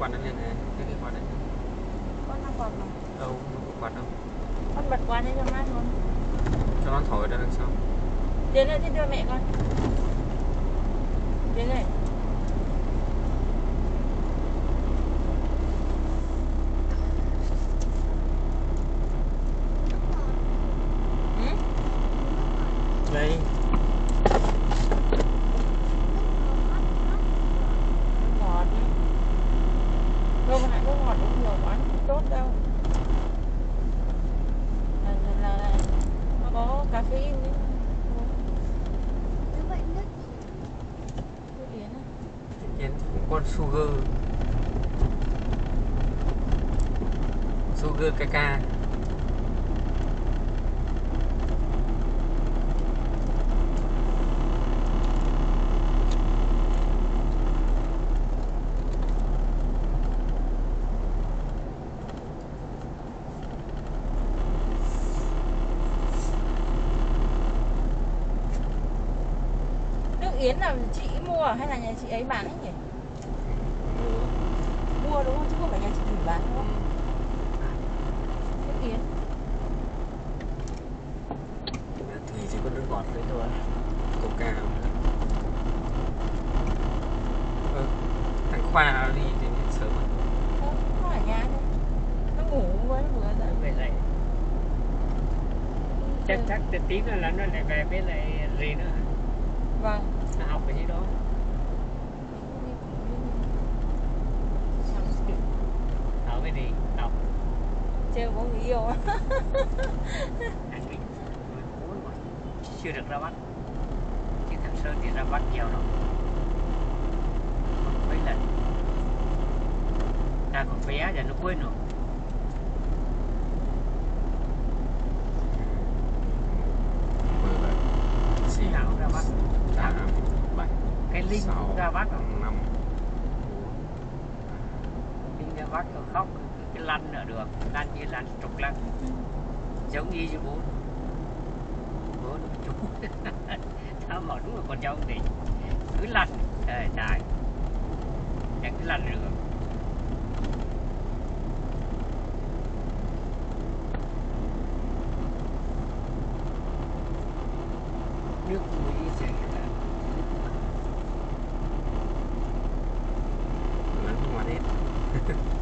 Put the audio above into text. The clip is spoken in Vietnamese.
quạt lên này cái cái quạt này con đang quạt mà. Đâu không có quạt đâu. Con bật quạt lên cho mát luôn cho nó thổi ra đằng sau. Đến đây thì đưa mẹ con. Đến đây đây. Yến con sugar sugar caca yến là chị mua hay là nhà chị ấy bán ấy nhỉ? Mua đúng không? Chứ không phải nhà chị thủy bán đúng không? Nước yến. Thì chỉ có nước ngọt đấy thôi. Coca ừ. thằng khoa đi thì đến sớm rồi. không không ở nhà đâu nó ngủ với vừa dậy về lại. Chắc chắc tí tí nữa là nó lại về với lại gì nữa vâng nó học cái gì đó. Ở cái gì? Đọc. Chưa có người yêu. Cuối mà chưa được ra bắt chứ thằng sơn thì ra bắt nhiều còn mấy lần. Ta còn bé giờ nó quên rồi Linh ra bắt à? rồi Linh ra bắt rồi khóc. Cái lăn ở được. Lăn như lăn trục lăn. Giống như bốn bốn chú. Tao bảo đúng là con cháu thì cứ lăn. Ờ, trời trời. Chẳng cứ lăn được. Nước mũi gì market.